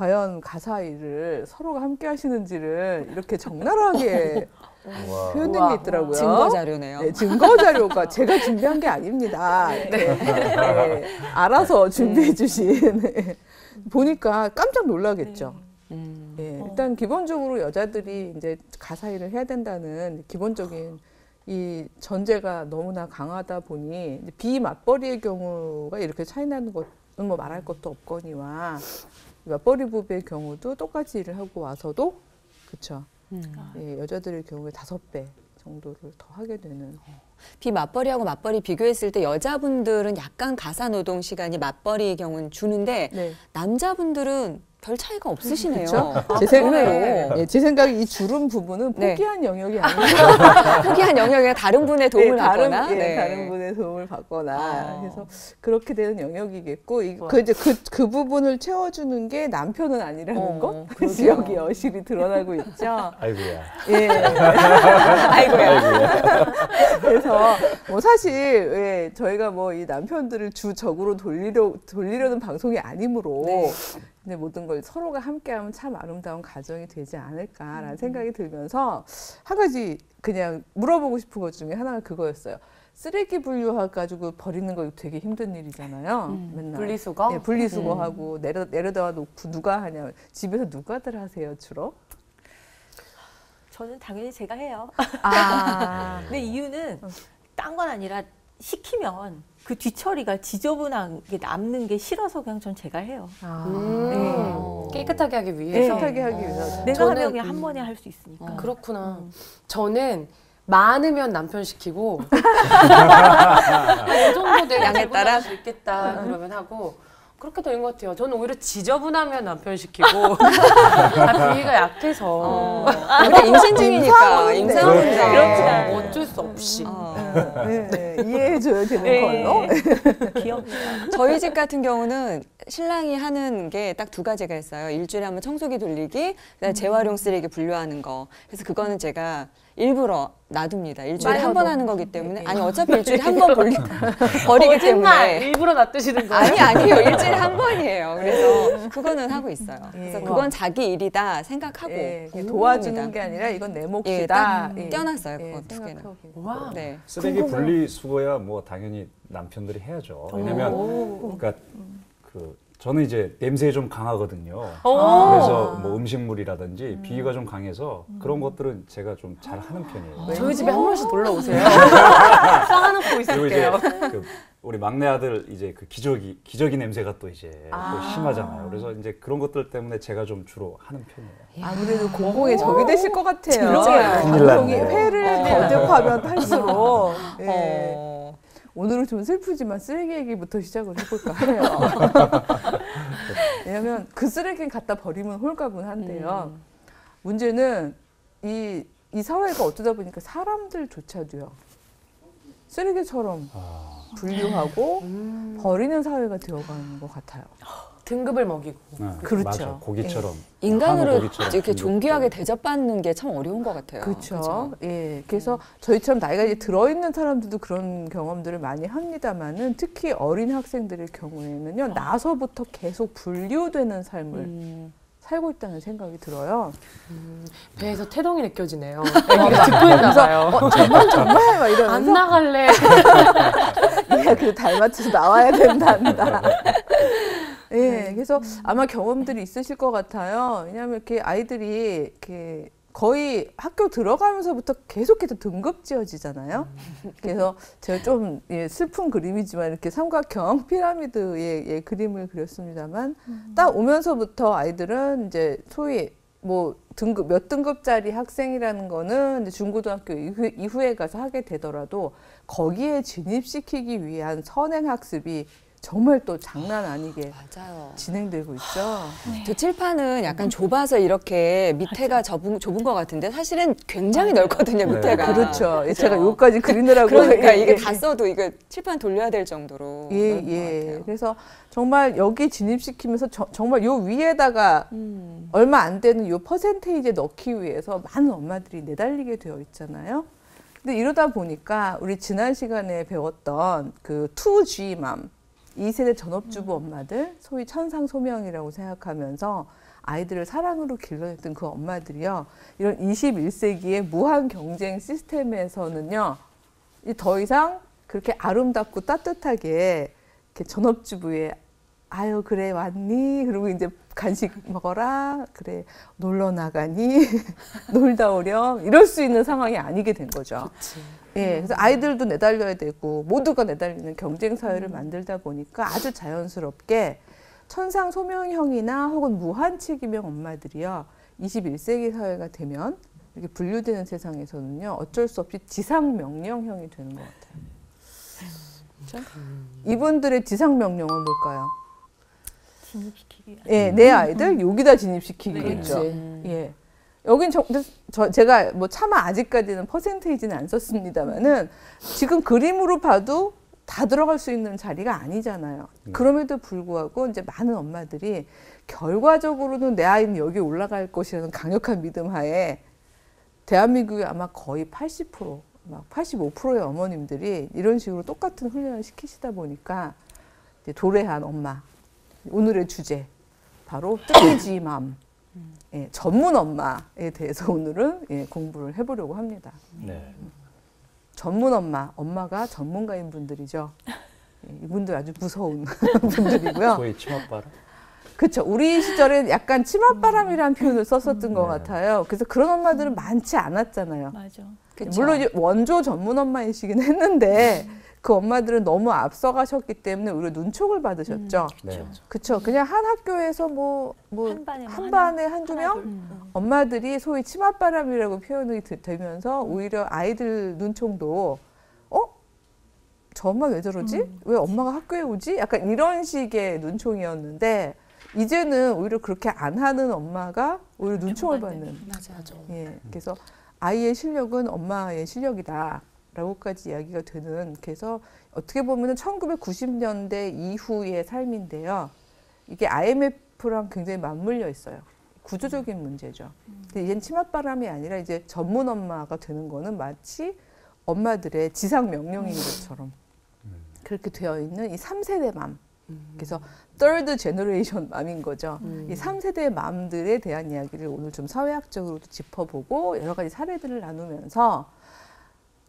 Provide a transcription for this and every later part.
과연 가사 일을 서로가 함께 하시는지를 이렇게 적나라하게 표현된 게 있더라고요. 증거 자료네요. 네, 증거 자료가 제가 준비한 게 아닙니다. 네. 네, 알아서 준비해 주신 네. 보니까 깜짝 놀라겠죠. 음. 예, 일단 기본적으로 여자들이 이제 가사 일을 해야 된다는 기본적인 이 전제가 너무나 강하다 보니 이제 비맞벌이의 경우가 이렇게 차이 나는 것은 뭐 말할 것도 없거니와 맞벌이 부부의 경우도 똑같이 일을 하고 와서도 그렇죠. 음. 예, 여자들의 경우에 다섯 배 정도를 더 하게 되는. 비맞벌이하고 맞벌이 비교했을 때 여자분들은 약간 가사 노동 시간이 맞벌이의 경우는 주는데 네. 남자분들은 별 차이가 없으시네요. 그렇죠? 제, 생, 의외로. 예, 제 생각에 이 주름 부분은 네. 포기한 영역이 아니라 포기한 영역에 다른 분의 도움을 네, 다른, 받거나 예, 네. 다른 분의 도움을 받거나 아. 그래서 그렇게 되는 영역이겠고 이- 그 이제 그, 그 부분을 채워주는 게 남편은 아니라는 어, 것 그러게요. 여기 여실히 드러나고 있죠. 아이고야. 예. 아이고야. 그래서 뭐 사실 예, 저희가 뭐 이 남편들을 주적으로 돌리려 돌리려는 방송이 아니므로 네. 근데 모든 걸 서로가 함께하면 참 아름다운 가정이 되지 음. 않을까라는 생각이 들면서 한 가지 그냥 물어보고 싶은 것 중에 하나가 그거였어요. 쓰레기 분류해 가지고 버리는 거 되게 힘든 일이잖아요. 음. 맨날 분리수거? 네, 분리수거하고 내려 내려다 놓고 누가 하냐 집에서 누가들 하세요 주로? 저는 당연히 제가 해요. 아 근데 이유는 어. 딴건 아니라 시키면 그 뒤처리가 지저분한 게 남는 게 싫어서 그냥 전 제가 해요. 아. 음, 깨끗하게 하기 위해서. 깨끗하게 하기 위해서. 내가 저는- 하면 그냥 한 음. 번에 할 수 있으니까. 어. 그렇구나. 저는 많으면 남편 시키고 이 정도 내가 양에 따라? 수 있겠다 그러면 하고 그렇게 된것 같아요. 저는 오히려 지저분하면 남편 시키고 아, 비위가 약해서 어. 우리 임신 중이니까. 임상인데 그렇지. 어쩔 수 없이 어. 네, 네, 이해해줘야 되는 네. 걸로. 귀엽네요. 저희 집 같은 경우는 신랑이 하는 게 딱 두 가지가 있어요. 일주일에 한 번 청소기 돌리기, 그다음에 재활용 쓰레기 분류하는 거. 그래서 그거는 제가 일부러 놔둡니다. 일주일에 한 번. 하는 거기 때문에 아니 어차피 일주일에 한 번 버리, 버리기 거짓말 때문에 일부러 놔두시는 거예요? 아니 아니요 일주일에 한 번이에요. 그래서 그거는 하고 있어요. 그래서 예. 그건 자기 일이다 생각하고 예, 도와주는 겁니다. 게 아니라 이건 내 예, 몫이다. 딱 예. 떼어놨어요. 예, 그거 두 개는. 와. 네. 쓰레기 분리 수거야 뭐 당연히 남편들이 해야죠. 왜냐면 그러니까 그 저는 이제 냄새에 좀 강하거든요. 그래서 뭐 음식물이라든지 비위가 좀 강해서 그런 것들은 제가 좀 잘 하는 편이에요. 저희 집에 한 번씩 놀러 오세요. 쌓아놓고 그리고 이제 있을게요. 그 우리 막내 아들 이제 그 기저귀 기저귀 냄새가 또 이제 또 심하잖아요. 그래서 이제 그런 것들 때문에 제가 좀 주로 하는 편이에요. 아무래도 공공의 적이 되실 것 같아요. 방송이 났네. 회를 거듭하면 할수록 예. 어. 오늘은 좀 슬프지만 쓰레기 얘기부터 시작을 해볼까 해요. 왜냐하면 그 쓰레기는 갖다 버리면 홀가분한데요. 음. 문제는 이, 이 사회가 어쩌다 보니까 사람들조차도요. 쓰레기처럼 아, 분류하고 음. 버리는 사회가 되어가는 것 같아요. 등급을 먹이고. 네, 그렇죠. 맞아요. 고기처럼 인간으로 한우 고기처럼 이렇게. 존귀하게 대접받는 게 참 어려운 것 같아요. 그렇죠. 그죠? 예. 그래서 저희처럼 나이가 이제 들어 있는 사람들도 그런 경험들을 많이 합니다만은 특히 어린 학생들의 경우에는요 나서부터 계속 분류되는 삶을 음. 살고 있다는 생각이 들어요. 배에서 태동이 느껴지네요. 애기가 듣고 있나 봐요. 어, 정말 정말 막안 이러면서 나갈래. 얘가 그 달맞춰서 나와야 된단다. 예, 그래서 아마 경험들이 있으실 것 같아요. 왜냐하면 이렇게 아이들이 이렇게 거의 학교 들어가면서부터 계속해서 등급지어지잖아요. 그래서 제가 좀 예, 슬픈 그림이지만 이렇게 삼각형 피라미드의 예, 그림을 그렸습니다만 딱 오면서부터 아이들은 이제 소위 뭐 등급 몇 등급짜리 학생이라는 거는 중고등학교 이후, 이후에 가서 하게 되더라도 거기에 진입시키기 위한 선행 학습이 정말 또 장난 아니게 맞아요. 진행되고 있죠. 저 칠판은 약간 좁아서 이렇게 밑에가 좁은, 좁은 것 같은데 사실은 굉장히 넓거든요, 밑에가. 그렇죠. 예, 그죠? 제가 여기까지 그리느라고 그러니까 예, 이게 예. 다 써도 이거 칠판 돌려야 될 정도로 예, 예. 그래서 정말 여기 진입시키면서 저- 정말 요 위에다가 음. 얼마 안 되는 요 퍼센테이지에 넣기 위해서 많은 엄마들이 내달리게 되어 있잖아요. 근데 이러다 보니까 우리 지난 시간에 배웠던 그 2G맘, 2세대 전업주부 엄마들, 소위 천상소명이라고 생각하면서 아이들을 사랑으로 길러냈던 그 엄마들이요. 이런 21세기의 무한 경쟁 시스템에서는요. 이더 이상 그렇게 아름답고 따뜻하게 이렇게 전업주부의 아유 그래 왔니? 그리고 이제 간식 먹어라. 그래 놀러 나가니? 놀다 오렴. 이럴 수 있는 상황이 아니게 된 거죠. 예, 그래서 아이들도 내달려야 되고 모두가 내달리는 경쟁 사회를 만들다 보니까 아주 자연스럽게 천상 소명형이나 혹은 무한책임형 엄마들이요. 21세기 사회가 되면 이렇게 분류되는 세상에서는요. 어쩔 수 없이 지상 명령형이 되는 것 같아요. 그렇죠? 이분들의 지상 명령은 뭘까요? 진입시키기. 예, 내 아이들 여기다 진입시키기겠죠. 그렇지. 예. 여긴 저, 저 제가 뭐 차마 아직까지는 퍼센테이지는 안 썼습니다만은 지금 그림으로 봐도 다 들어갈 수 있는 자리가 아니잖아요. 네. 그럼에도 불구하고 이제 많은 엄마들이 결과적으로는 내 아이는 여기 올라갈 것이라는 강력한 믿음 하에 대한민국의 아마 거의 80%, 막 85%의 어머님들이 이런 식으로 똑같은 훈련을 시키시다 보니까 도래한 엄마 오늘의 주제 바로 뜨개지 맘 예, 전문 엄마에 대해서 오늘은 예, 공부를 해보려고 합니다. 네. 전문 엄마, 엄마가 전문가인 분들이죠. 예, 이분들 아주 무서운 분들이고요. 소위 치맛바람. 그렇죠. 우리 시절에 약간 치맛바람이라는 표현을 썼었던 것 네. 같아요. 그래서 그런 엄마들은 많지 않았잖아요. 맞아. 그쵸. 물론 원조 전문 엄마이시긴 했는데 그 엄마들은 너무 앞서가셨기 때문에 오히려 눈촉을 받으셨죠. 네. 그렇죠. 그냥 한 학교에서 뭐 뭐 한 반에 뭐한 반에 한두 명 둘. 음. 엄마들이 소위 치맛바람이라고 표현이 되- 되면서 오히려 아이들 눈총도 어? 저 엄마 왜 저러지? 음. 왜 엄마가 학교에 오지? 약간 이런 식의 눈총이었는데 이제는 오히려 그렇게 안 하는 엄마가 오히려 눈총을 받는. 받는. 맞아, 맞아. 예. 그래서 아이의 실력은 엄마의 실력이다. 라고까지 이야기가 되는 그래서 어떻게 보면 은 1990년대 이후의 삶인데요. 이게 IMF랑 굉장히 맞물려 있어요. 구조적인 문제죠. 근데 이젠 치맛바람이 아니라 이제 전문 엄마가 되는 거는 마치 엄마들의 지상 명령인 것처럼 그렇게 되어 있는 이 3세대 맘. 그래서 third generation 맘인 거죠. 이 3세대 맘들에 대한 이야기를 오늘 좀 사회학적으로도 짚어보고 여러 가지 사례들을 나누면서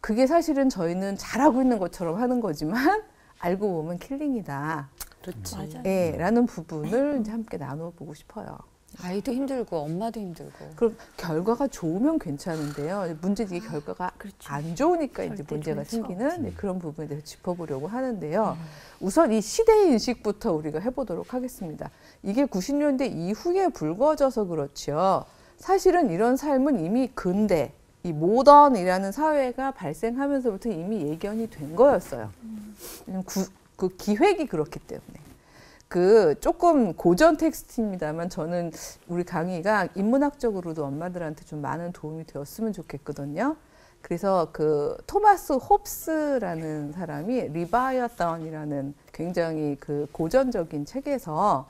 그게 사실은 저희는 잘하고 있는 것처럼 하는 거지만 알고 보면 킬링이다. 그렇지. 맞아. 예, 라는 부분을 이제 함께 나눠보고 싶어요. 아이도 힘들고 엄마도 힘들고. 그럼 결과가 좋으면 괜찮은데요. 문제는 이게 결과가 그렇죠. 안 좋으니까 이제 문제가 좋지 생기는 이제 그런 부분에 대해서 짚어보려고 하는데요. 우선 이 시대 인식부터 우리가 해보도록 하겠습니다. 이게 90년대 이후에 불거져서 그렇죠. 사실은 이런 삶은 이미 근대, 이 모던이라는 사회가 발생하면서부터 이미 예견이 된 거였어요. 구- 그 기획이 그렇기 때문에. 그 조금 고전 텍스트입니다만 저는 우리 강의가 인문학적으로도 엄마들한테 좀 많은 도움이 되었으면 좋겠거든요. 그래서 그 토마스 홉스라는 사람이 리바이어던이라는 굉장히 그 고전적인 책에서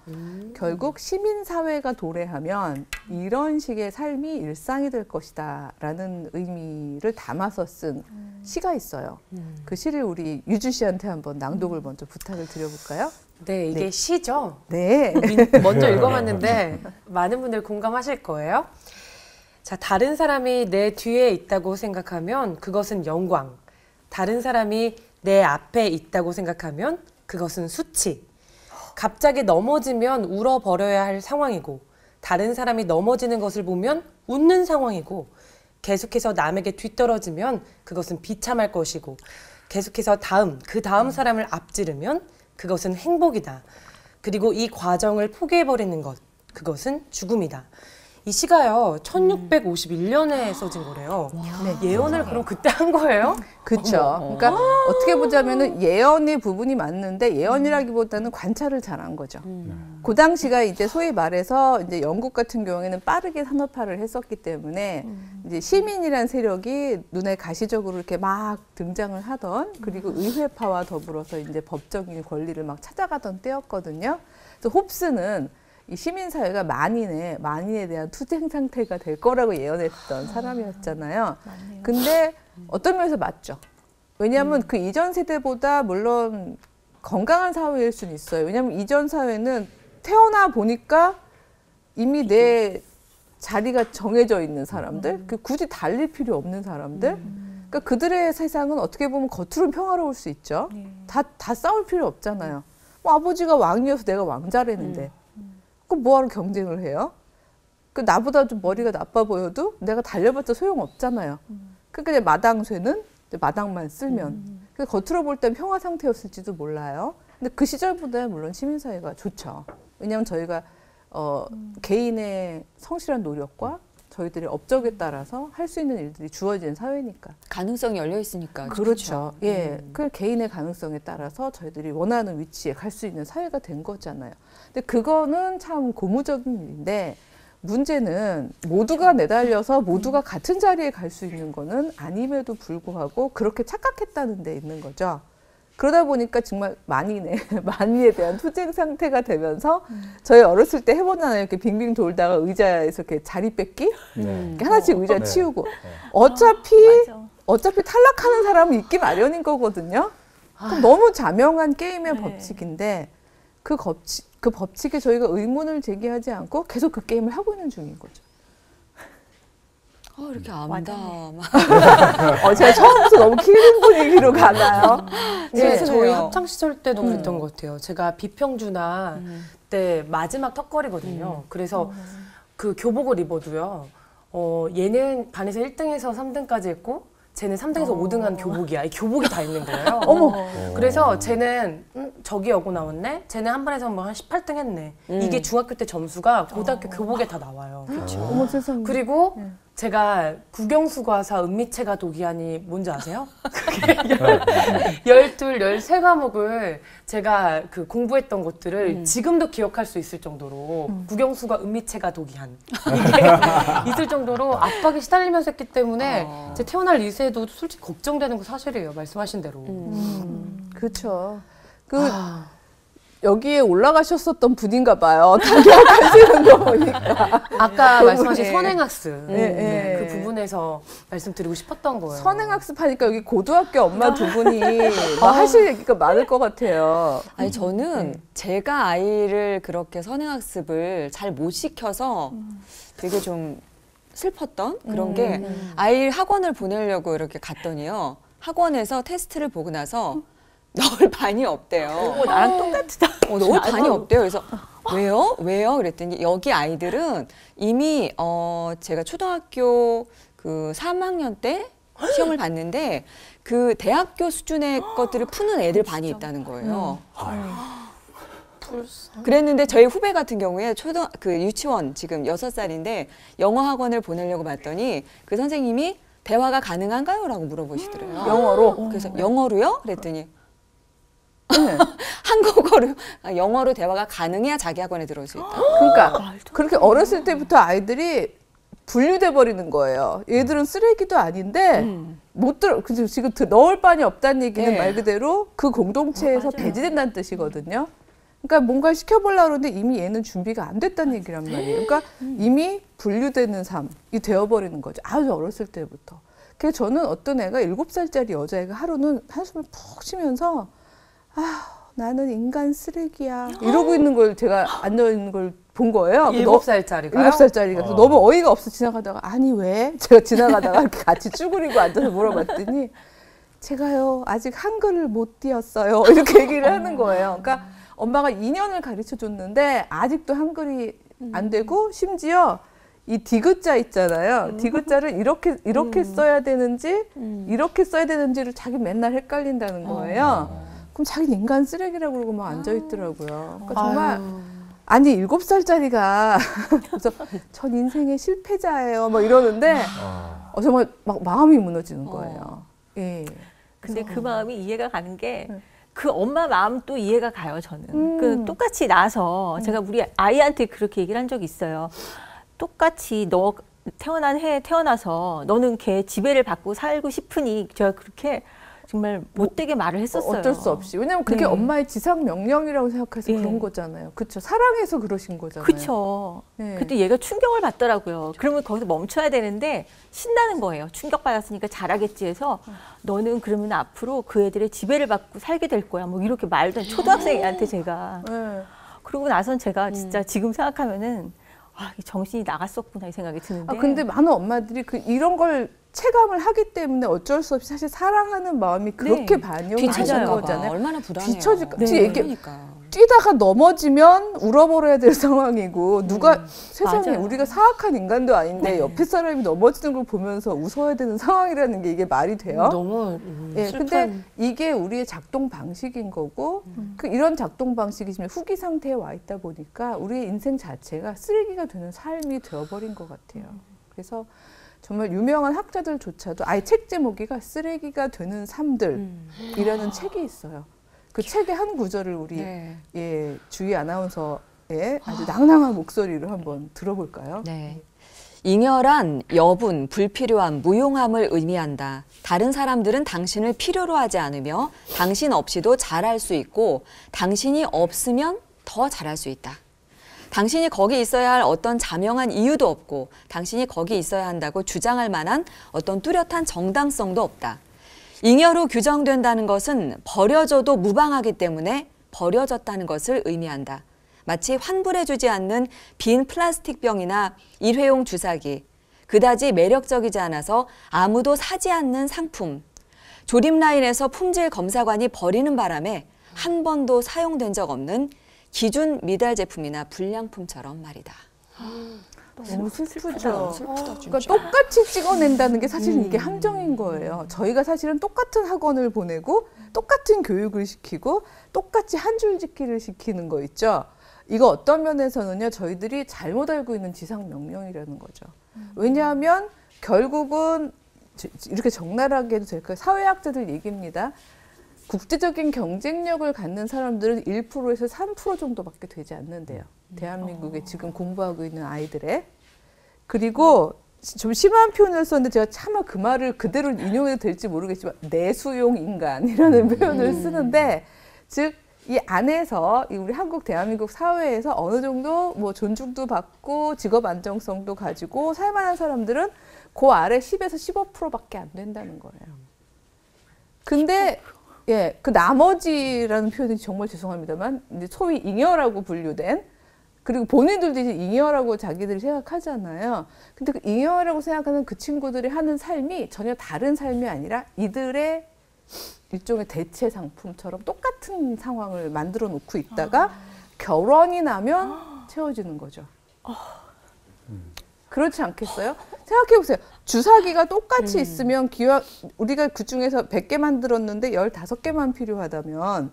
결국 시민 사회가 도래하면 이런 식의 삶이 일상이 될 것이다라는 의미를 담아서 쓴 시가 있어요. 그 시를 우리 유주 씨한테 한번 낭독을 먼저 부탁을 드려볼까요? 네, 이게 네. 시죠. 네. 민- 먼저 읽어봤는데 많은 분들 공감하실 거예요. 자, 다른 사람이 내 뒤에 있다고 생각하면 그것은 영광. 다른 사람이 내 앞에 있다고 생각하면 그것은 수치. 갑자기 넘어지면 울어버려야 할 상황이고, 다른 사람이 넘어지는 것을 보면 웃는 상황이고, 계속해서 남에게 뒤떨어지면 그것은 비참할 것이고, 계속해서 다음, 그 다음 사람을 앞지르면 그것은 행복이다. 그리고 이 과정을 포기해버리는 것, 그것은 죽음이다. 이 시가요, 1651년에 써진 거래요. 네. 예언을 그럼 그때 한 거예요? 그렇죠. 그러니까 어떻게 보자면은 예언의 부분이 맞는데 예언이라기보다는 관찰을 잘한 거죠. 그 당시가 이제 소위 말해서 이제 영국 같은 경우에는 빠르게 산업화를 했었기 때문에 이제 시민이란 세력이 눈에 가시적으로 이렇게 막 등장을 하던 그리고 의회파와 더불어서 이제 법적인 권리를 막 찾아가던 때였거든요. 그래서 홉스는 이 시민 사회가 만인의 만인에 대한 투쟁 상태가 될 거라고 예언했던 사람이었잖아요. 맞네요. 근데 어떤 면에서 맞죠. 왜냐하면 그 이전 세대보다 물론 건강한 사회일 수는 있어요. 왜냐하면 이전 사회는 태어나 보니까 이미 내 자리가 정해져 있는 사람들, 그 굳이 달릴 필요 없는 사람들. 그러니까 그들의 세상은 어떻게 보면 겉으로는 평화로울 수 있죠. 다, 다 싸울 필요 없잖아요. 뭐 아버지가 왕이어서 내가 왕자라는데. 그럼 뭐하러 경쟁을 해요? 그 나보다 좀 머리가 나빠 보여도 내가 달려봤자 소용없잖아요. 그러니까 이제 마당쇠는 마당만 쓸면. 그 겉으로 볼 땐 평화 상태였을지도 몰라요. 근데 그 시절보다 물론 시민사회가 좋죠. 왜냐하면 저희가 어, 개인의 성실한 노력과 저희들의 업적에 따라서 할 수 있는 일들이 주어진 사회니까. 가능성이 열려 있으니까. 그렇죠. 예. 음. 그 개인의 가능성에 따라서 저희들이 원하는 위치에 갈 수 있는 사회가 된 거잖아요. 근데 그거는 참 고무적인 일인데 문제는 모두가 내달려서 모두가 같은 자리에 갈 수 있는 거는 아님에도 불구하고 그렇게 착각했다는 데 있는 거죠. 그러다 보니까 정말 만인의 만인에 대한 투쟁 상태가 되면서 저희 어렸을 때 해보잖아요. 이렇게 빙빙 돌다가 의자에서 이렇게 자리 뺏기 네. 이렇게 하나씩 의자 네. 치우고 네. 어차피 맞아. 어차피 탈락하는 사람은 있기 마련인 거거든요. 그럼 너무 자명한 게임의 네. 법칙인데 그 법칙 그 법칙에 저희가 의문을 제기하지 않고 계속 그 게임을 하고 있는 중인 거죠. 어, 이렇게 암담. 어, 제가 처음부터 너무 killing 분위기로 가나요? 네, 네. 저희. 학창 시절 때도 음. 그랬던 것 같아요. 제가 비평준화 때 마지막 턱걸이거든요. 그래서 그 교복을 입어도요. 어, 얘는 반에서 1등에서 3등까지 했고 쟤는 3등에서 5등한 교복이야. 이 교복이 다 있는 거예요. 어머. 그래서 쟤는 음, 저기 여고 나왔네. 쟤는 한 반에서 뭐한 18등 했네. 음. 이게 중학교 때 점수가 고등학교 교복에 다 나와요. 어머 세상에. 그리고 네. 제가 국영수과사 은미체가 독이하니 뭔지 아세요? 그게 열둘, 열세 과목을 제가 그 공부했던 것들을 지금도 기억할 수 있을 정도로 국영수가 은미체가 독이한 이게 있을 정도로 압박에 시달리면서 했기 때문에 어. 제 태어날 이세도 솔직히 걱정되는 거 사실이에요. 말씀하신 대로. 음. 그렇죠. 그 아, 여기에 올라가셨었던 분인가 봐요. 당연하시는 거 보니까. 아까 그 말씀하신. 선행학습 예, 예. 그 부분에서 말씀드리고 싶었던 거예요. 선행학습 하니까 여기 고등학교 엄마 두 분이 막 하실 얘기가 많을 것 같아요. 아니 저는 네. 제가 아이를 그렇게 선행학습을 잘 못 시켜서 되게 좀 슬펐던 그런 게 아이를 학원을 보내려고 이렇게 갔더니요 학원에서 테스트를 보고 나서 넣을 반이 없대요. 어, 나랑 똑같다. 어, 넣을 반이 없대요. 그래서 왜요? 왜요? 그랬더니 여기 아이들은 이미 어 제가 초등학교 그 3학년 때 시험을 봤는데 그 대학교 수준의 것들을 푸는 애들 반이 있다는 거예요. 그랬는데 저희 후배 같은 경우에 초등 그 유치원 지금 여섯 살인데 영어 학원을 보내려고 봤더니 그 선생님이 대화가 가능한가요?라고 물어보시더래요. 영어로. 그래서 영어로요? 그랬더니 네. 한국어로 아, 영어로 대화가 가능해야 자기 학원에 들어올 수 있다. 그러니까 그렇게 어렸을 때부터 아이들이 분류돼 버리는 거예요. 얘들은 쓰레기도 아닌데 음. 못 들어. 그래서 지금 드- 넣을 바니 없다는 얘기는 네. 말 그대로 그 공동체에서 어. 배제된다는 뜻이거든요. 그러니까 뭔가 시켜보려고 그러는데 이미 얘는 준비가 안 됐다는 얘기란 말이에요. 그러니까 이미 분류되는 삶이 되어버리는 거죠. 아주 어렸을 때부터. 그래서 저는 어떤 애가 일곱 살짜리 여자애가 하루는 한숨을 푹 쉬면서 아 나는 인간 쓰레기야 이러고 있는 걸 제가 앉아 있는 걸 본 거예요. 일곱 살짜리가요? 일곱 살짜리가 어. 너무 어이가 없어 지나가다가 아니 왜? 제가 지나가다가 이렇게 같이 쭈그리고 앉아서 물어봤더니 제가요 아직 한글을 못 띄었어요 이렇게 얘기를 하는 거예요. 그러니까 엄마가 2년을 가르쳐 줬는데 아직도 한글이 안 되고 심지어 이 디귿자 있잖아요. 디귿자를 이렇게 이렇게 써야 되는지 이렇게 써야 되는지를 자기 맨날 헷갈린다는 거예요. 그럼 자기 인간 쓰레기라고 그러고 막 앉아 있더라고요. 그러니까 정말 아유. 아니 일곱 살짜리가 그래서 전 인생의 실패자예요. 막 이러는데 아, 어, 정말 막 마음이 무너지는 거예요. 예. 근데 그 마음이 이해가 가는 게 네. 그 엄마 마음도 이해가 가요, 저는. 음. 그 똑같이 나서 제가 우리 아이한테 그렇게 얘기를 한 적이 있어요. 똑같이 너 태어난 해 태어나서 너는 걔 지배를 받고 살고 싶으니 제가 그렇게 정말 못되게 말을 했었어요. 어쩔 수 없이. 왜냐면 그게 네. 엄마의 지상 명령이라고 생각해서 예. 그런 거잖아요. 그렇죠. 사랑해서 그러신 거잖아요. 그쵸. 네. 그때 얘가 충격을 받더라고요. 그러면 거기서 멈춰야 되는데 신나는 거예요. 충격 받았으니까 잘하겠지 해서 너는 그러면 앞으로 그 애들의 지배를 받고 살게 될 거야. 뭐 이렇게 말도 초등학생 애한테 제가. 네. 그러고 나선 음. 제가 진짜 지금 생각하면은 아, 정신이 나갔었구나 이 생각이 드는데. 아, 근데 많은 엄마들이 그 이런 걸 체감을 하기 때문에 어쩔 수 없이 사실 사랑하는 마음이 그렇게 네. 반영이 되는 뒤처질까 봐 거잖아요. 얼마나 불안해요. 뒤처질까 봐. 네. 이게 그러니까. 뛰다가 넘어지면 울어버려야 될 상황이고 누가 음. 세상에 맞아요. 우리가 사악한 인간도 아닌데 네. 옆에 사람이 넘어지는 걸 보면서 웃어야 되는 상황이라는 게 이게 말이 돼요? 너무 음, 예, 슬픈 근데 이게 우리의 작동 방식인 거고 그 이런 작동 방식이 지금 후기 상태에 와 있다 보니까 우리의 인생 자체가 쓰레기가 되는 삶이 되어버린 것 같아요. 그래서 정말 유명한 학자들조차도 아예 책 제목이가 쓰레기가 되는 삶들이라는 음. 책이 있어요. 그 책의 한 구절을 우리 네. 예, 주희 아나운서의 아주 낭낭한 목소리로 한번 들어볼까요? 네. 잉여란 여분, 불필요함, 무용함을 의미한다. 다른 사람들은 당신을 필요로 하지 않으며 당신 없이도 잘할 수 있고 당신이 없으면 더 잘할 수 있다. 당신이 거기 있어야 할 어떤 자명한 이유도 없고 당신이 거기 있어야 한다고 주장할 만한 어떤 뚜렷한 정당성도 없다. 잉여로 규정된다는 것은 버려져도 무방하기 때문에 버려졌다는 것을 의미한다. 마치 환불해주지 않는 빈 플라스틱 병이나 일회용 주사기, 그다지 매력적이지 않아서 아무도 사지 않는 상품, 조립 라인에서 품질 검사관이 버리는 바람에 한 번도 사용된 적 없는 기준 미달 제품이나 불량품처럼 말이다. 너무 슬프죠. 슬프다, 그러니까 똑같이 찍어낸다는 게 사실은 이게 함정인 거예요. 저희가 사실은 똑같은 학원을 보내고 똑같은 교육을 시키고 똑같이 한 줄 짓기를 시키는 거 있죠. 이거 어떤 면에서는요, 저희들이 잘못 알고 있는 지상 명령이라는 거죠. 왜냐하면 결국은 저- 이렇게 적나라하게 해도 될까요? 사회학자들 얘기입니다. 국제적인 경쟁력을 갖는 사람들은 1%에서 3% 정도밖에 되지 않는데요. 대한민국에 지금 공부하고 있는 아이들의. 그리고 좀 심한 표현을 썼는데 제가 차마 그 말을 그대로 인용해도 될지 모르겠지만 내수용 인간이라는 표현을 쓰는데 즉 이 안에서 이 우리 한국 대한민국 사회에서 어느 정도 뭐 존중도 받고 직업 안정성도 가지고 살만한 사람들은 그 아래 10에서 15%밖에 안 된다는 거예요. 근데 예, 그 나머지라는 표현이 정말 죄송합니다만 이제 소위 잉여라고 분류된 그리고 본인들도 이제 잉여라고 자기들이 생각하잖아요. 근데 그 잉여라고 생각하는 그 친구들이 하는 삶이 전혀 다른 삶이 아니라 이들의 일종의 대체 상품처럼 똑같은 상황을 만들어 놓고 있다가 결혼이 나면 채워지는 거죠. 그렇지 않겠어요? 생각해 보세요. 주사기가 똑같이 있으면 기왕 우리가 그 중에서 100개 만들었는데 15개만 필요하다면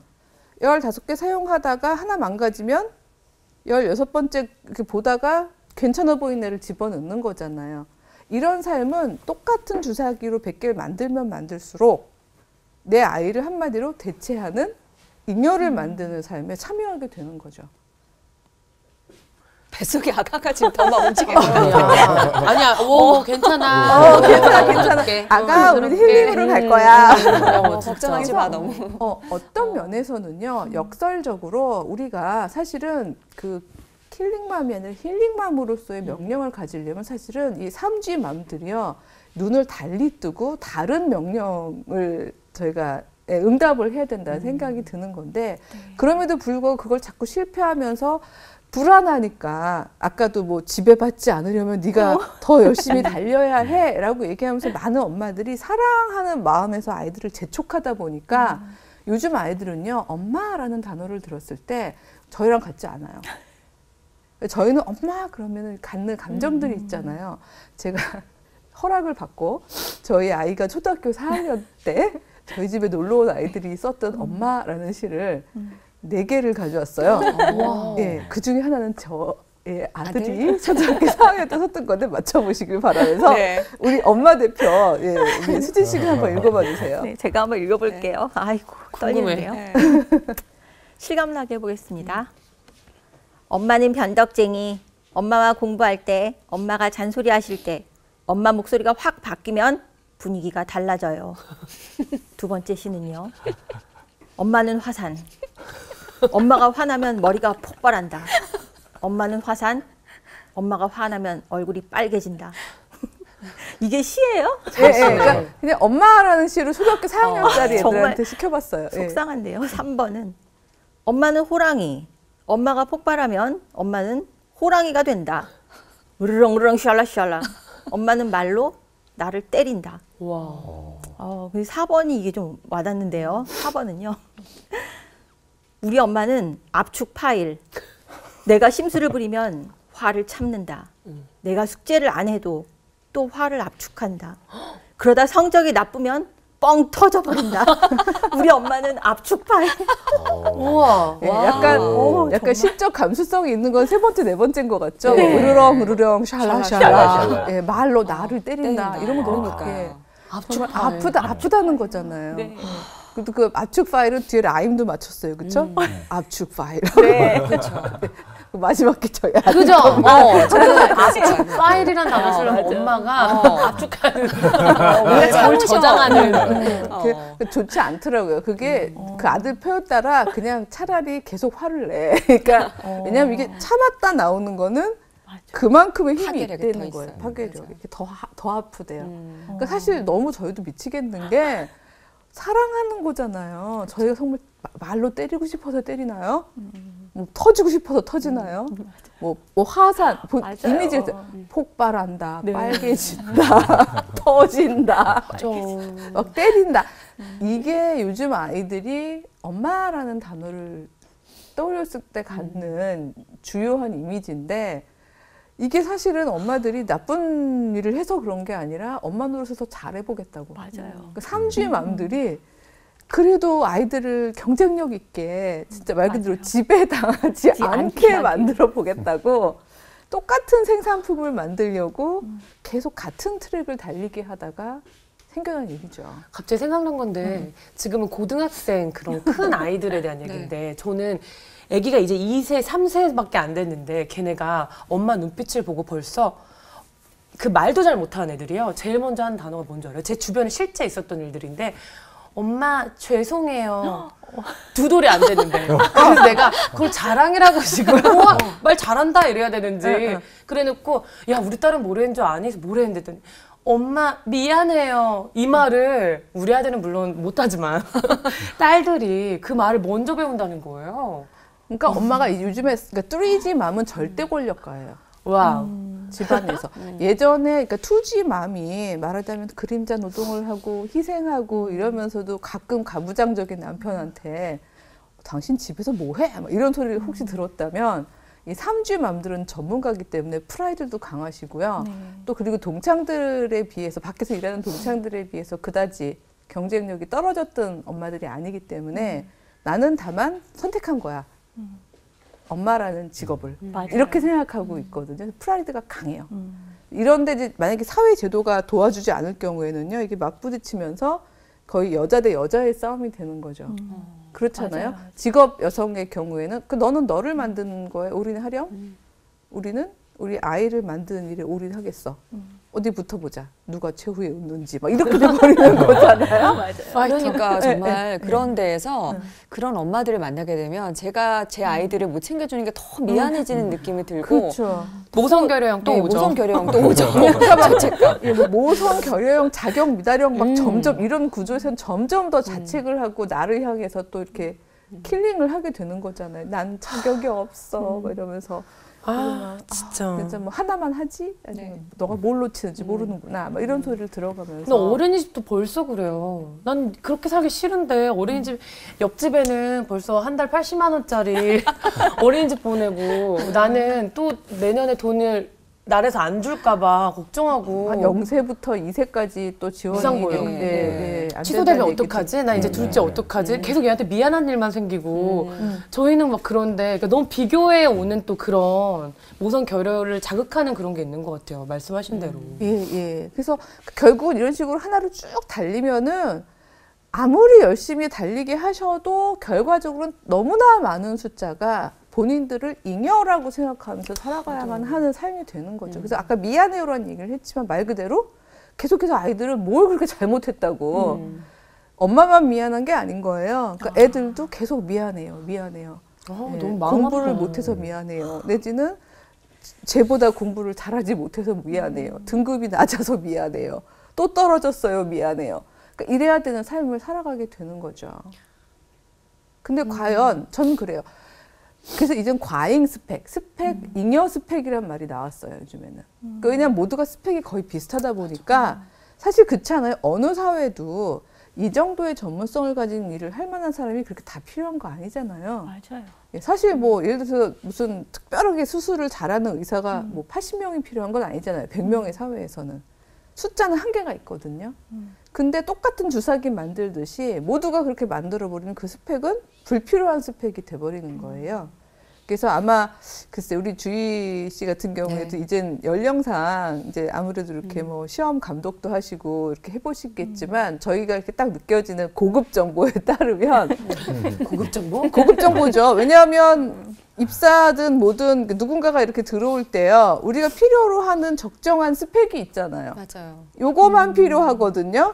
15개 사용하다가 하나 망가지면 16번째 이렇게 보다가 괜찮아 보이는 애를 집어넣는 거잖아요. 이런 삶은 똑같은 주사기로 100개를 만들면 만들수록 내 아이를 한마디로 대체하는 잉여를 만드는 삶에 참여하게 되는 거죠. 뱃속에 아가가 지금 더 막 움직여요. 아니야. 아니야. 오, 괜찮아. 어, 괜찮아, 괜찮아. 부드럽게. 아가, 어, 우리. 힐링으로 갈 거야. 어, 진짜. 걱정하지 마 너무. 어, 어떤 면에서는요, 역설적으로 우리가 사실은 그 킬링맘이 아니라 힐링맘으로서의 명령을 가지려면 사실은 이 삼쥐 맘들이요, 눈을 달리 뜨고 다른 명령을 저희가 예, 응답을 해야 된다는 생각이 드는 건데, 그럼에도 불구하고 그걸 자꾸 실패하면서 불안하니까 아까도 뭐 지배받지 않으려면 네가 더 열심히 달려야 해라고 얘기하면서 많은 엄마들이 사랑하는 마음에서 아이들을 재촉하다 보니까 요즘 아이들은요 엄마라는 단어를 들었을 때 저희랑 같지 않아요. 저희는 엄마 그러면은 갖는 감정들이 있잖아요. 제가 허락을 받고 저희 아이가 초등학교 4학년 때 저희 집에 놀러 온 아이들이 썼던 엄마라는 시를 네 개를 가져왔어요. 예, 그 중에 하나는 저 예, 아들이 초등학교 4학년 때 썼던 건데 맞춰보시길 바라면서 네. 우리 엄마 대표 예, 우리 수진 씨가 한번 읽어봐 주세요. 네, 제가 한번 읽어볼게요. 아이고 떨리는데요. 네. 실감나게 해보겠습니다. 엄마는 변덕쟁이. 엄마와 공부할 때, 엄마가 잔소리 하실 때, 엄마 목소리가 확 바뀌면 분위기가 달라져요. 두 번째 시는요. 엄마는 화산. 엄마가 화나면 머리가 폭발한다. 엄마는 화산. 엄마가 화나면 얼굴이 빨개진다. 이게 시예요? 예, 예, 그러니까 그냥 엄마라는 시를 초등학교 4학년짜리 어, 정말 애들한테 시켜봤어요. 예. 속상한데요. 3번은 엄마는 호랑이. 엄마가 폭발하면 엄마는 호랑이가 된다. 으르렁으르렁 샬라샬라. 엄마는 말로 나를 때린다. 와. 어, 근데 4번이 이게 좀 와닿는데요. 4번은요. 우리 엄마는 압축 파일. 내가 심술을 부리면 화를 참는다. 내가 숙제를 안 해도 또 화를 압축한다. 그러다 성적이 나쁘면 뻥 터져 버린다. 우리 엄마는 압축 파일. 우와. 예, 약간 오, 약간 정말. 시적 감수성이 있는 건 세 번째 네 번째인 것 같죠. 네. 으르렁 으르렁 샬라 샬라. 샬라. 예, 말로 나를 때린다. 때린다. 이런 거 너무. 예, 정말 파일. 아프다 아프다는 거잖아요. 네. 그래도 그 압축 파일은 뒤에 라임도 맞췄어요, 그렇죠? 음. 압축 파일. 네. 그 마지막 게 저희 아들. 그죠? 어, 저는 압축 파일이란 단어 쓰려면 맞아. 엄마가 어. 압축하는 우리가 저를 저장하는 어. 그, 그 좋지 않더라고요. 그게 그 아들 표현 따라 그냥 차라리 계속 화를 내. 그러니까 왜냐하면 이게 참았다 나오는 거는 그만큼의 힘이 있다는 거예요. 파괴력. 이렇게 더, 하- 더 아프대요. 음. 그러니까 사실 너무 저희도 미치겠는 게 사랑하는 거잖아요. 저희가 정말 마- 말로 때리고 싶어서 때리나요? 뭐 터지고 싶어서 터지나요? 뭐, 뭐 화산, 보- 맞아요. 이미지에서 폭발한다, 네. 빨개진다, 터진다, 좀막 때린다. 이게 요즘 아이들이 엄마라는 단어를 떠올렸을 때 갖는 주요한 이미지인데 이게 사실은 엄마들이 나쁜 일을 해서 그런 게 아니라 엄마 노릇을 더 잘해보겠다고. 맞아요. 그 삼주의 마음들이 그래도 아이들을 경쟁력 있게 진짜 말 그대로 맞아요. 지배당하지 지 않게. 만들어 보겠다고 똑같은 생산품을 만들려고 음. 계속 같은 트랙을 달리게 하다가 생겨난 일이죠. 갑자기 생각난 건데 지금은 고등학생 그런 큰 아이들에 대한 얘기인데 저는 아기가 이제 2세, 3세밖에 안 됐는데 걔네가 엄마 눈빛을 보고 벌써 그 말도 잘 못하는 애들이요. 제일 먼저 하는 단어가 뭔지 알아요? 제 주변에 실제 있었던 일들인데 엄마 죄송해요. 두 돌이 안 되는데. 그래서 내가 그걸 자랑이라고 지금 우와, 말 잘한다 이래야 되는지 그래놓고 야 우리 딸은 뭐라는 줄 아니? 뭐라 했는데 엄마 미안해요 이 말을 우리 아들은 물론 못하지만 딸들이 그 말을 먼저 배운다는 거예요. 그러니까 엄마가 이 요즘에 그러니까 3G mom은 절대 권력가예요. wow. 집안에서 예전에 그러니까 투지 맘이 말하자면 그림자 노동을 하고 희생하고 이러면서도 가끔 가부장적인 남편한테 당신 집에서 뭐해? 막 이런 소리를 혹시 들었다면 이 삼주 맘들은 전문가기 때문에 프라이드도 강하시고요. 또 그리고 동창들에 비해서 밖에서 일하는 동창들에 비해서 그다지 경쟁력이 떨어졌던 엄마들이 아니기 때문에 나는 다만 선택한 거야. 엄마라는 직업을 맞아요. 이렇게 생각하고 있거든요. 프라이드가 강해요. 음. 이런데 이제 만약에 사회 제도가 도와주지 않을 경우에는요, 이게 막 부딪히면서 거의 여자 대 여자의 싸움이 되는 거죠. 그렇잖아요. 맞아요. 직업 여성의 경우에는 그 너는 너를 만드는 거에 올인하렴. 우리는 우리 아이를 만드는 일에 올인하겠어. 어디 붙어보자. 누가 최후에 웃는지 막 이렇게 돼버리는 거잖아요. 맞아요. 그러니까 네, 정말 그런 데에서 그런 엄마들을 만나게 되면 제가 제 아이들을 못 챙겨주는 게 더 미안해지는 느낌이 들고 그렇죠. 모성 결여형 또 네, 오죠. 모성 결여형 또 오죠. 자책감. 예, 뭐 모성, 결여형, 자격, 미달형 막 음. 점점 이런 구조에서는 점점 더 자책을 하고 나를 향해서 또 이렇게 킬링을 하게 되는 거잖아요. 난 자격이 없어. 막 이러면서. 아, 진짜. 진짜 뭐 하나만 하지? 아니면 네. 너가 뭘 놓치는지 모르는구나. 막 이런 소리를 들어가면서. 근데 어린이집도 벌써 그래요. 난 그렇게 살기 싫은데 어린이집 옆집에는 벌써 한 달 80만 원짜리 어린이집 보내고 나는 또 내년에 돈을 나라에서 안 줄까봐 걱정하고 한 0세부터 2세까지 또 지원이 무상고용. 예, 예, 안 취소되면 어떡하지? 나 이제 음. 둘째 음. 어떡하지? 계속 얘한테 미안한 일만 생기고 음. 저희는 막 그런데 그러니까 너무 비교해 오는 또 그런 모성 결여를 자극하는 그런 게 있는 것 같아요. 말씀하신 대로. 예, 예. 그래서 결국은 이런 식으로 하나를 쭉 달리면은 아무리 열심히 달리게 하셔도 결과적으로는 너무나 많은 숫자가 본인들을 잉여라고 생각하면서 살아가야만 하는 삶이 되는 거죠. 그래서 아까 미안해요라는 얘기를 했지만 말 그대로 계속해서 아이들은 뭘 그렇게 잘못했다고 음. 엄마만 미안한 게 아닌 거예요. 그러니까 애들도 계속 미안해요, 미안해요. 아, 마음 공부를 아파. 못해서 미안해요. 내지는 쟤보다 공부를 잘하지 못해서 미안해요. 등급이 낮아서 미안해요. 또 떨어졌어요. 미안해요. 그러니까 이래야 되는 삶을 살아가게 되는 거죠. 근데 과연 저는 그래요. 그래서 이젠 과잉 스펙, 스펙, 잉여 스펙이란 말이 나왔어요, 요즘에는. 그 왜냐면 모두가 스펙이 거의 비슷하다 보니까 사실 그렇잖아요. 어느 사회도 이 정도의 전문성을 가진 일을 할 만한 사람이 그렇게 다 필요한 거 아니잖아요. 맞아요. 예, 사실 뭐 예를 들어서 무슨 특별하게 수술을 잘하는 의사가 뭐 80명이 필요한 건 아니잖아요. 100명의 사회에서는. 숫자는 한계가 있거든요. 근데 똑같은 주사기 만들듯이 모두가 그렇게 만들어 버리는 그 스펙은 불필요한 스펙이 돼 버리는 거예요. 그래서 아마 글쎄 우리 주희 씨 같은 경우에도 이젠 연령상 이제 아무래도 이렇게 뭐 시험 감독도 하시고 이렇게 해보시겠지만 저희가 이렇게 딱 느껴지는 고급 정보에 따르면 고급 정보? 고급 정보죠. 왜냐하면 입사든 뭐든 누군가가 이렇게 들어올 때요. 우리가 필요로 하는 적정한 스펙이 있잖아요. 맞아요. 요거만 필요하거든요.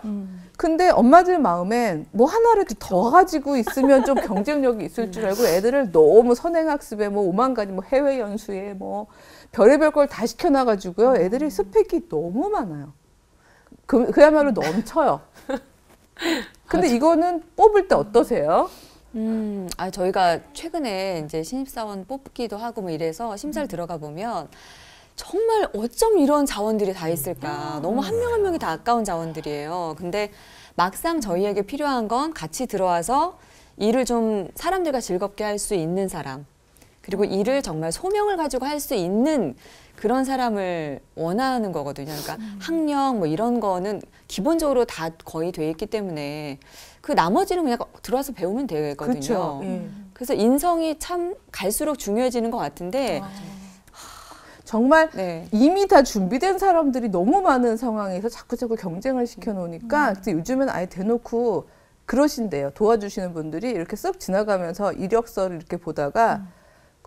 근데 엄마들 마음엔 뭐 하나라도 더 가지고 있으면 좀 경쟁력이 있을 줄 알고 애들을 너무 선행학습에 뭐 오만 가지 뭐 해외 연수에 뭐 별의별 걸 다 시켜놔가지고요. 애들이 스펙이 너무 많아요. 그, 그야말로 넘쳐요. 근데 이거는 뽑을 때 어떠세요? 음, 아 저희가 최근에 이제 신입사원 뽑기도 하고 뭐 이래서 음. 심사를 들어가 보면 정말 어쩜 이런 자원들이 다 있을까. 너무 한 명 한 명이 다 아까운 자원들이에요. 근데 막상 저희에게 필요한 건 같이 들어와서 일을 좀 사람들과 즐겁게 할 수 있는 사람. 그리고 일을 정말 소명을 가지고 할 수 있는 그런 사람을 원하는 거거든요. 그러니까 학력 뭐 이런 거는 기본적으로 다 거의 돼 있기 때문에 그 나머지는 그냥 들어와서 배우면 되거든요. 그렇죠. 예. 그래서 인성이 참 갈수록 중요해지는 것 같은데, 정말 네. 이미 다 준비된 사람들이 너무 많은 상황에서 자꾸 자꾸 경쟁을 시켜 놓으니까 그래서 요즘은 아예 대놓고 그러신대요. 도와주시는 분들이 이렇게 쓱 지나가면서 이력서를 이렇게 보다가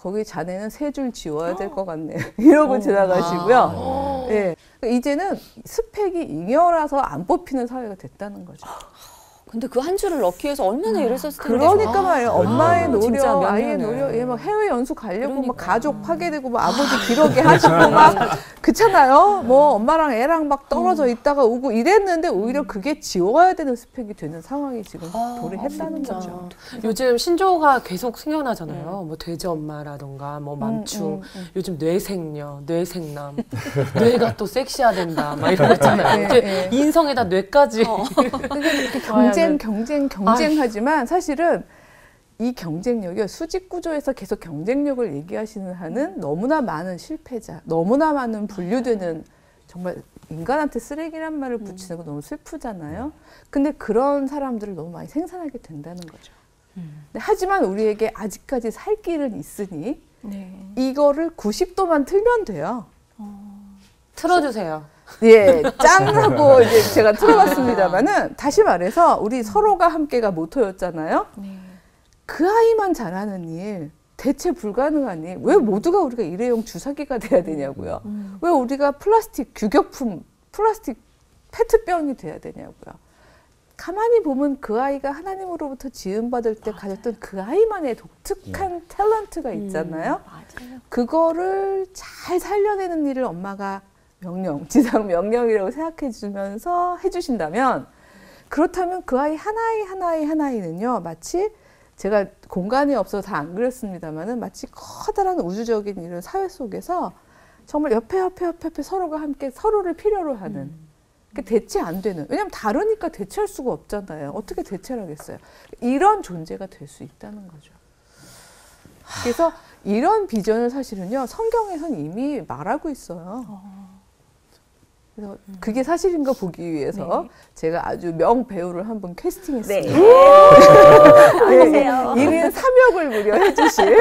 거기 자네는 세 줄 지워야 될 것 같네요. 이러고 지나가시고요. 예. 그러니까 이제는 스펙이 잉여라서 안 뽑히는 사회가 됐다는 거죠. 근데 그 한 줄을 넣기 위해서 얼마나 애를 썼을 텐데. 그러니까 말이에요. 엄마의 아, 노력, 몇 아이의. 노력, 예, 막 해외 연수 가려고 막 그러니까. 가족 파괴되고 막 아버지 기러기 하시고 막 그렇잖아요. 뭐 엄마랑 애랑 막 떨어져 있다가 오고 이랬는데 오히려 그게 지워야 되는 스펙이 되는 상황이 지금 도래했다는 거죠. 요즘 신조어가 계속 생겨나잖아요. 뭐 돼지 엄마라던가 뭐 맘충, 음, 요즘 뇌생녀, 뇌생남, 뇌가 또 섹시화된다, 막 이런 거 있잖아요. 예, 이렇게 예. 인성에다 뇌까지. 이렇게 경쟁, 경쟁, 경쟁하지만 사실은 이 경쟁력이 수직 구조에서 계속 경쟁력을 얘기하시는 한은 너무나 많은 실패자, 너무나 많은 분류되는 정말 인간한테 쓰레기란 말을 붙이는 거 너무 슬프잖아요. 근데 그런 사람들을 너무 많이 생산하게 된다는 거죠. 근데 하지만 우리에게 아직까지 살 길은 있으니 네. 이거를 90도만 틀면 돼요. 틀어주세요. 예, 짠 하고 이제 제가 틀어봤습니다만은 다시 말해서 우리 서로가 함께가 모토였잖아요. 네. 그 아이만 잘하는 일 대체 불가능한 일 왜 모두가 우리가 일회용 주사기가 돼야 되냐고요. 왜 우리가 플라스틱 규격품 플라스틱 페트병이 돼야 되냐고요. 가만히 보면 그 아이가 하나님으로부터 지음받을 때 가졌던 그 아이만의 독특한 탤런트가 있잖아요. 맞아요. 그거를 잘 살려내는 일을 엄마가 명령, 지상 명령이라고 생각해 주면서 해 주신다면 그렇다면 그 아이 하나이 하나이 하나이는요 마치 제가 공간이 없어서 다 안 그렸습니다만은 마치 커다란 우주적인 이런 사회 속에서 정말 옆에 옆에 옆에 옆에 서로가 함께 서로를 필요로 하는 그 대체 안 되는 왜냐하면 다르니까 대체할 수가 없잖아요. 어떻게 대체를 하겠어요? 이런 존재가 될 수 있다는 거죠. 그래서 이런 비전을 사실은요 성경에선 이미 말하고 있어요 그래서 그게 사실인가 보기 위해서 제가 아주 명 배우를 한분 캐스팅했습니다. 안녕하세요. 예, 1인 3역을 무려 해주실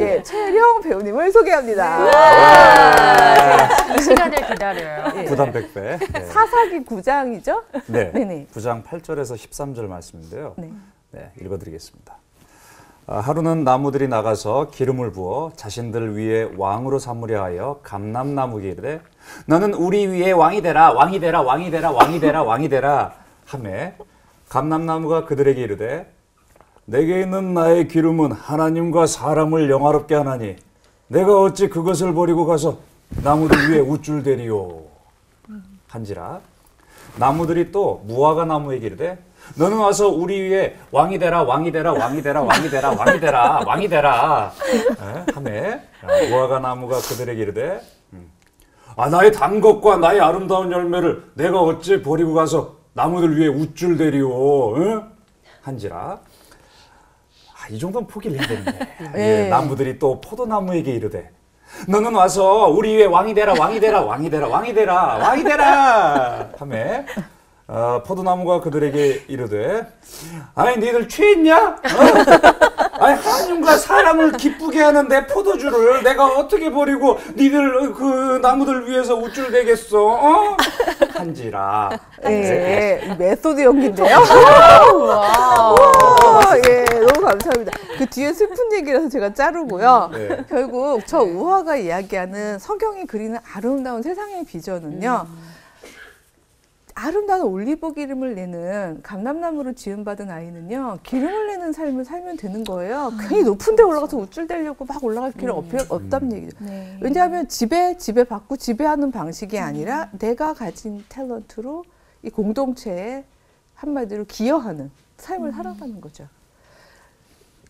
예, 최령 배우님을 소개합니다. 이 시간을 기다려요. 예. 부담 100배. 네. 사사기 9장이죠? 네. 네네. 9장 8절에서 13절 말씀인데요. 네. 네, 읽어드리겠습니다. 아, 하루는 나무들이 나가서 기름을 부어 자신들 위에 왕으로 삼으려 하여 감람나무에게 이르되 너는 우리 위에 왕이 되라 왕이 되라 왕이 되라 왕이 되라 왕이 되라. 하매 감람나무가 그들에게 이르되 내게 있는 나의 기름은 하나님과 사람을 영화롭게 하나니 내가 어찌 그것을 버리고 가서 나무들 위에 우쭐대리요? 한지라 나무들이 또 무화과 나무에게 이르되 너는 와서 우리 위에 왕이 되라 왕이 되라 왕이 되라 왕이 되라 왕이 되라 왕이 되라 에? 하매 야, 무화과 나무가 그들에게 이르되 음. 아 나의 단 것과 나의 아름다운 열매를 내가 어찌 버리고 가서 나무들 위에 우쭐대리오 응? 한지라 아, 이 정도는 포기를 해야 되는데 예. 예, 나무들이 또 포도나무에게 이르되 너는 와서 우리 위에 왕이 되라 왕이 되라 왕이 되라 왕이 되라 왕이 되라 하매 어, 포도나무가 그들에게 이르되 아니 니들 취했냐? 어? 아니 하나님과 사람을 기쁘게 하는 내 포도주를 내가 어떻게 버리고 니들 그 나무들 위해서 우쭐대겠어? 어? 한지라 예, 이 메소드 연기인데요. 와, 예, 너무 감사합니다. 그 뒤에 슬픈 얘기라서 제가 자르고요. 네. 결국 저 우화가 이야기하는 성경이 그리는 아름다운 세상의 비전은요. 아름다운 올리브 기름을 내는 감람나무로 지음받은 아이는요 기름을 내는 삶을 살면 되는 거예요. 괜히 높은 데 올라가서 우쭐대려고 막 올라갈 필요 없, 없다는 얘기죠. 네. 왜냐하면 지배 지배 받고 지배하는 방식이 아니라 내가 가진 탤런트로 이 공동체에 한마디로 기여하는 삶을 살아가는 거죠.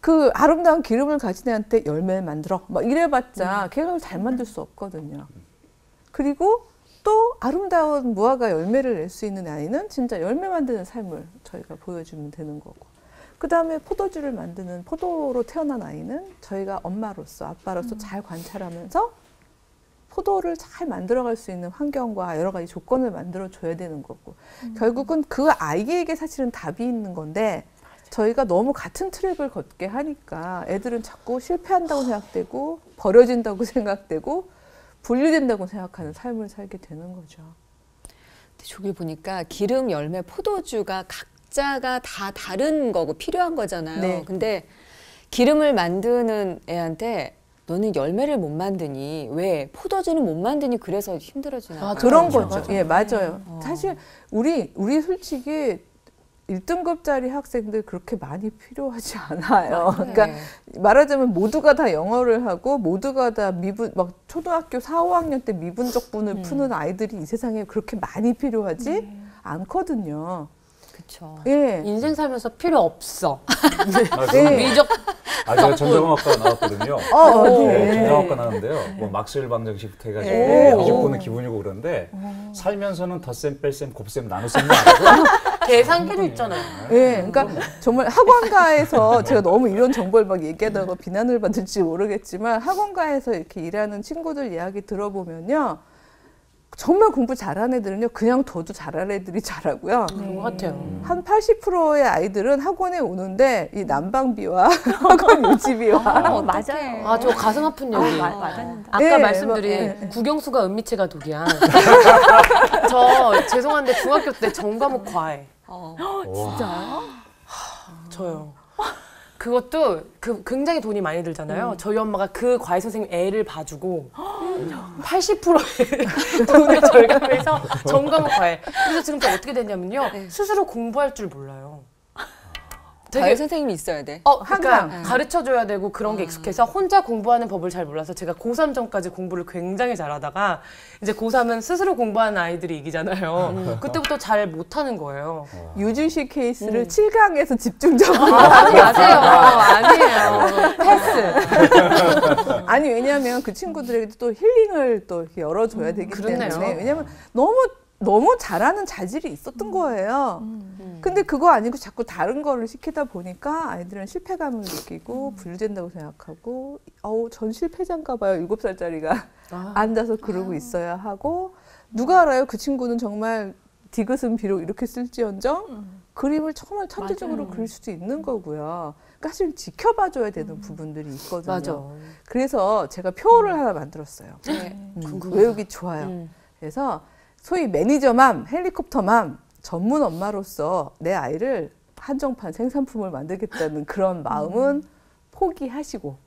그 아름다운 기름을 가진 애한테 열매를 만들어 막 이래봤자 걔가 잘 만들 수 없거든요. 그리고 또 아름다운 무화과 열매를 낼 수 있는 아이는 진짜 열매 만드는 삶을 저희가 보여주면 되는 거고. 그 다음에 포도주를 만드는 포도로 태어난 아이는 저희가 엄마로서 아빠로서 잘 관찰하면서 포도를 잘 만들어갈 수 있는 환경과 여러 가지 조건을 만들어 줘야 되는 거고. 결국은 그 아이에게 사실은 답이 있는 건데 저희가 너무 같은 트랙을 걷게 하니까 애들은 자꾸 실패한다고 생각되고 버려진다고 생각되고 분리된다고 생각하는 삶을 살게 되는 거죠. 근데 저기 보니까 기름, 열매, 포도주가 각자가 다 다른 거고 필요한 거잖아요. 네. 근데 기름을 만드는 애한테 너는 열매를 못 만드니 왜 포도주는 못 만드니 그래서 힘들어지나 아. 그런. 거죠. 예, 맞아요. 어. 사실 우리 우리 솔직히 1등급짜리 학생들 그렇게 많이 필요하지 않아요. 그러니까 네. 말하자면 모두가 다 영어를 하고 모두가 다 미분 막 초등학교 4, 5학년 때 미분적분을 푸는 아이들이 이 세상에 그렇게 많이 필요하지 않거든요. 그쵸. 예. 인생 살면서 필요 없어. 아, 네. 저는- 미적 아, 제가 전자공학과 나왔거든요. 어, 네, 네. 전자공학과 나왔는데요. 뭐 막스웰 방정식부터 해가지고 네. 미적분은 기본이고 그런데 살면서는 덧셈, 뺄셈, 곱셈, 나눗셈이 아니고 계산기도 있잖아요. 예, 그러니까 정말 학원가에서 제가 너무 이런 정보를 막 얘기하다가 비난을 받을지 모르겠지만 학원가에서 이렇게 일하는 친구들 이야기 들어보면요. 정말 공부 잘하는 애들은요, 그냥 둬도 잘하는 애들이 잘하고요. 그런 것 같아요. 한 80%의 아이들은 학원에 오는데 이 난방비와 학원 유지비와 어, 맞아요. 아, 저 가슴 아픈 어, 얘기. 마- 맞았는데. 아까 예, 말씀드린 뭐, 예. 국영수가 은미체가 독이야. 저 죄송한데 중학교 때 전과목 과외. 어. 진짜요? 저요. 그것도 그 굉장히 돈이 많이 들잖아요. 저희 엄마가 그 과외 선생님 애를 봐주고 80%의 돈을 절감해서 전과목 과외. 그래서 지금 또 어떻게 됐냐면요. 스스로 공부할 줄 몰라요. 과외 되게 선생님이 있어야 돼. 어, 그러니까 항상. 가르쳐 줘야 되고 그런 게 익숙해서 혼자 공부하는 법을 잘 몰라서 제가 고3 전까지 공부를 굉장히 잘하다가 이제 고3은 스스로 공부하는 아이들이 이기잖아요. 그때부터 잘 못하는 거예요. 유주식 케이스를 7강에서 집중적으로 하지 마세요. 아니에요. 패스. 아니 왜냐하면 그 친구들에게도 또 힐링을 또 이렇게 열어줘야 되기 그렇네요. 때문에 왜냐하면 너무 너무 잘하는 자질이 있었던 거예요. 근데 그거 아니고 자꾸 다른 거를 시키다 보니까 아이들은 실패감을 느끼고 분리된다고 생각하고 어우 전 실패자인가 봐요. 일곱 살짜리가 아. 앉아서 그러고 있어야 하고 누가 알아요? 그 친구는 정말 디귿은 비록 이렇게 쓸지언정 그림을 정말 천재적으로 맞아요. 그릴 수도 있는 거고요. 그러니까 사실 지켜봐줘야 되는 부분들이 있거든요. 맞아. 그래서 제가 표를 하나 만들었어요. 네. 음. 외우기 좋아요. 음. 그래서 소위 매니저맘, 헬리콥터맘 전문 엄마로서 내 아이를 한정판 생산품을 만들겠다는 그런 마음은 포기하시고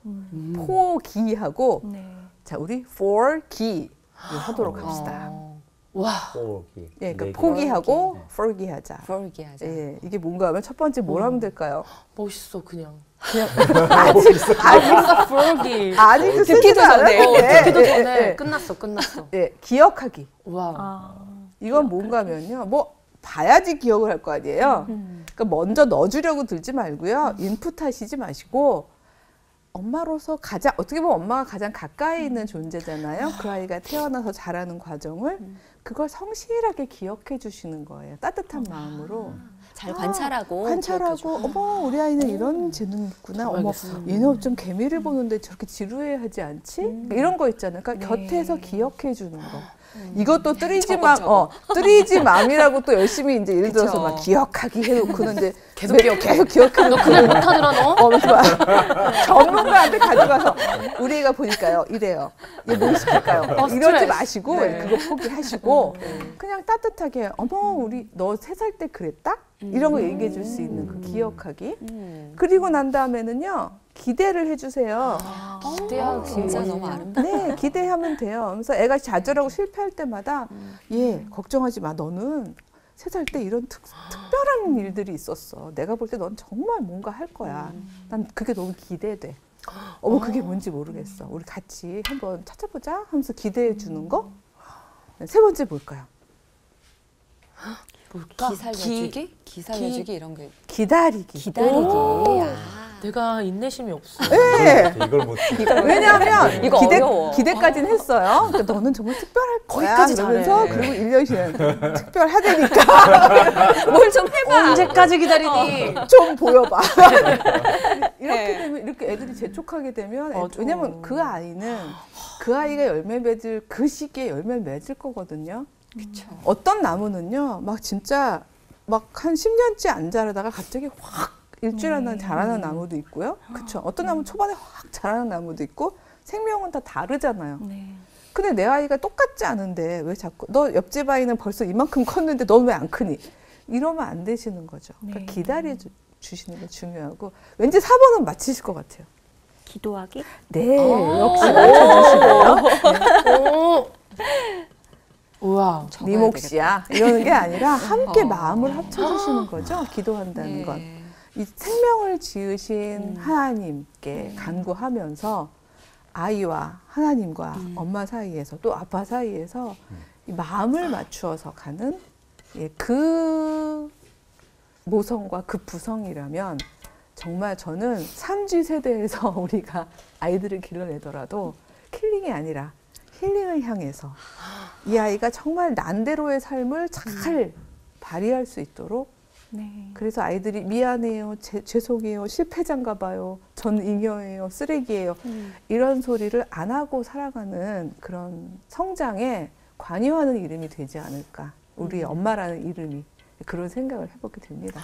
포기하고 네. 자 우리 for 기 하도록 합시다. 어, 와. 포기. 예, 그러니까. 포기하고 네. for기 하자. for기 하자. 예, 이게 뭔가 하면 첫 번째 뭘 하면 될까요? 멋있어 그냥. 그냥 아직까 프로기. 아직도 듣기도 쓰지도 전에. 어, 듣기도 예, 전에 예, 끝났어 끝났어. 예, 기억하기. 와. 아, 이건 뭔가면요. 뭐 봐야지 기억을 할 거 아니에요. 음. 그러니까 먼저 넣어주려고 들지 말고요. 인풋 하시지 마시고 엄마로서 가장 어떻게 보면 엄마가 가장 가까이 있는 존재잖아요. 그 아이가 태어나서 자라는 과정을 그걸 성실하게 기억해 주시는 거예요. 따뜻한 마음으로 잘 관찰하고 관찰하고 기억해줘. 어머 우리 아이는 이런 재능이 있구나. 어머. 얘는 좀 개미를 보는데 저렇게 지루해하지 않지? 그러니까 이런 거 있잖아요. 그러니까 네. 곁에서 기억해 주는 거. 이것도 뜨리지맘, 어, 뜨리지맘이라고 또 열심히 이제 예를 들어서 그쵸. 막 기억하기 해놓고는 이제 계속 매- 기억해. 계속 기억해. 너 그날 못하더라 너. 어, 막 전문가한테 가져가서 우리 애가 보니까요 이래요. 얘뭐 시킬까요? 어, 이러지. 마시고 네. 그거 포기하시고 그냥 따뜻하게 어머 우리 너 세 살 때 그랬다? 이런 거 얘기해 줄 수 있는 그 기억하기. 음. 그리고 난 다음에는요 기대를 해주세요. 기대하고 진짜 너무 아름다워. 네, 기대하면 돼요. 그래서 애가 좌절하고 실패할 때마다 얘 걱정하지 마. 너는 세 살 때 이런 특, 특별한 일들이 있었어. 내가 볼 때 넌 정말 뭔가 할 거야. 난 그게 너무 기대돼. 어머 그게 뭔지 모르겠어. 우리 같이 한번 찾아보자 하면서 기대해 주는 거. 네, 세 번째 뭘까요? 뭘까? 기 살려주기? 기 살려주기 이런 게 기다리기. 기다리기. 오. 아. 내가 인내심이 없어. 네. 이걸 못 왜냐하면 이거 기대, 어려워. 기대까지는 했어요. 그러니까 너는 정말 특별할 거야. 거기까지 그러면서 잘해. 그리고 1년 뒤에 특별하다니까 뭘 좀 해봐. 언제까지 기다리니? 좀 보여봐. 이렇게 네. 되면 이렇게 애들이 재촉하게 되면 애- 맞아. 왜냐면 그 아이는 그 아이가 열매 맺을 그 시기에 열매 맺을 거거든요. 그쵸. 어떤 나무는요, 막 진짜 막 한 10년째 안 자라다가 갑자기 확 일주일 안에 자라는 나무도 있고요. 그쵸. 어떤 나무 초반에 확 자라는 나무도 있고 생명은 다 다르잖아요. 네. 근데 내 아이가 똑같지 않은데 왜 자꾸 너 옆집 아이는 벌써 이만큼 컸는데 넌 왜 안 크니? 이러면 안 되시는 거죠. 그러니까 네. 기다려 주- 주시는 게 중요하고 왠지 4번은 맞히실 것 같아요. 기도하기? 네, 역시 맞춰주시네요. 오. 우와. 네 몫이야 이러는 게 아니라 함께 어. 마음을 합쳐주시는 거죠. 기도한다는 네. 건. 이 생명을 지으신 음. 하나님께 간구하면서 아이와 하나님과 음. 엄마 사이에서 또 아빠 사이에서 이 마음을 맞추어서 가는 예, 그 모성과 그 부성이라면 정말 저는 삼지 세대에서 우리가 아이들을 길러내더라도 killing이 아니라 힐링을 향해서 이 아이가 정말 난대로의 삶을 잘 발휘할 수 있도록 네. 그래서 아이들이 미안해요, 제, 죄송해요, 실패자인가 봐요, 전 잉여예요, 쓰레기예요. 이런 소리를 안 하고 살아가는 그런 성장에 관여하는 이름이 되지 않을까. 우리 엄마라는 이름이 그런 생각을 해보게 됩니다.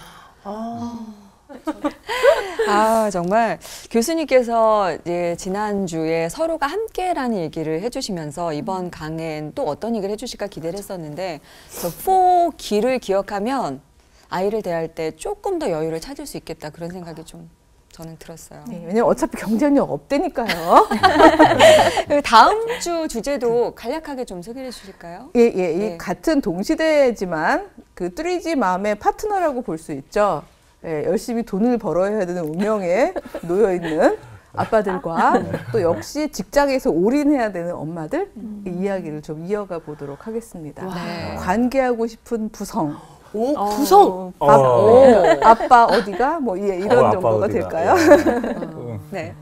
아 정말 교수님께서 이제 지난 주에 서로가 함께라는 얘기를 해주시면서 이번 강엔 또 어떤 얘기를 해주실까 기대를 했었는데 저 4 기를 기억하면 아이를 대할 때 조금 더 여유를 찾을 수 있겠다 그런 생각이 좀 저는 들었어요. 네, 왜냐면 어차피 경쟁력 없다니까요. 그리고 다음 주 주제도 간략하게 좀 소개해 주실까요? 예, 예, 이 네. 같은 동시대지만 그 뚜리지 마음의 파트너라고 볼 수 있죠. 예, 열심히 돈을 벌어야 되는 운명에 놓여 있는 아빠들과 또 역시 직장에서 올인해야 되는 엄마들 이 이야기를 좀 이어가 보도록 하겠습니다. 네. 관계하고 싶은 부성. 오, 구성. 어. 아, 어, 아빠 어디가 뭐 예, 이런 어, 정도가 어디가. 될까요? 응. 네.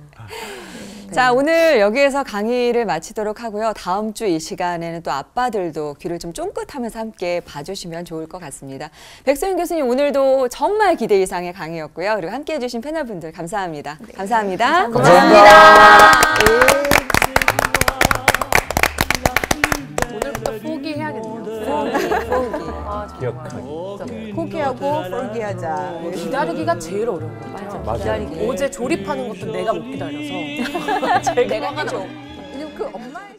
자, 오늘 여기에서 강의를 마치도록 하고요. 다음 주 이 시간에는 또 아빠들도 귀를 좀 쫑긋하면서 함께 봐주시면 좋을 것 같습니다. 백소영 교수님 오늘도 정말 기대 이상의 강의였고요. 그리고 함께 해 주신 패널분들 감사합니다. 감사합니다. 오늘부터 기억하기. 포기하고 포기하자. 예. 기다리기가 제일 어려운 것 같아요. 맞아요. 어제 조립하는 것도 내가 못 기다려서 제가 내가 해줘. 그 엄마의